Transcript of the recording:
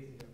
Please,